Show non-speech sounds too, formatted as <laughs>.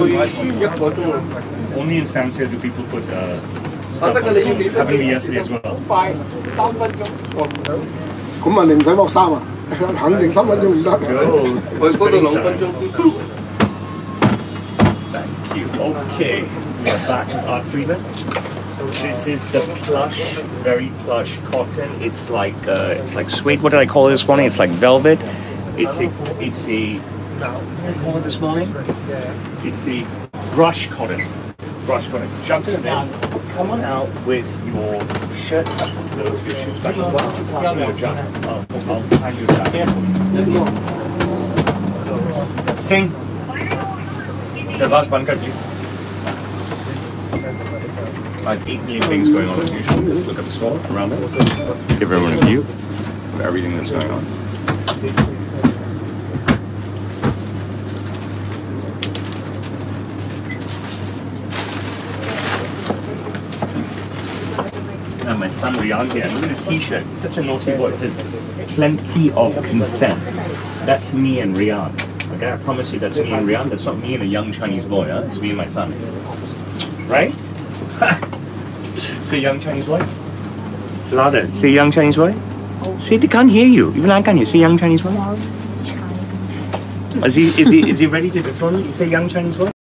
Only in Stanfield do people put uh, 啊 stuff 得 on 㗎，你 phones. 你 Happened to me yesterday as well. 快三分钟。咁啊，你唔使剥衫啊，肯定三分钟唔得。 Go. 我嗰度两分钟。 <laughs> Thank you. Okay, we're back at Art Freeman. This is the plush, very plush cotton. It's like uh, it's like suede. What did I call it this morning? It's like velvet. It's a it's a what I call it this morning? It's a brush cotton. Brush cotton. Jump into this. Come on out with your shirt tucked into your shoes back. Why don't you pass me your jacket? I'll, I'll hand you a jacket. Sing. The last one, please. I have 8 million things going on as usual. Let's look at the store around us. Give everyone a view of everything that's going on. And my son Rian here. Look at his t-shirt. Such a naughty boy. It says, plenty of consent. That's me and Rian. Okay, I promise you that's me and Rian. That's not me and a young Chinese boy, huh? It's me and my son. Right? <laughs> Say young Chinese boy. Louder. Say young Chinese boy. See, they can't hear you. Even I can't hear. Say young Chinese boy. Is he is he is he ready to dethrone you? Say young Chinese boy.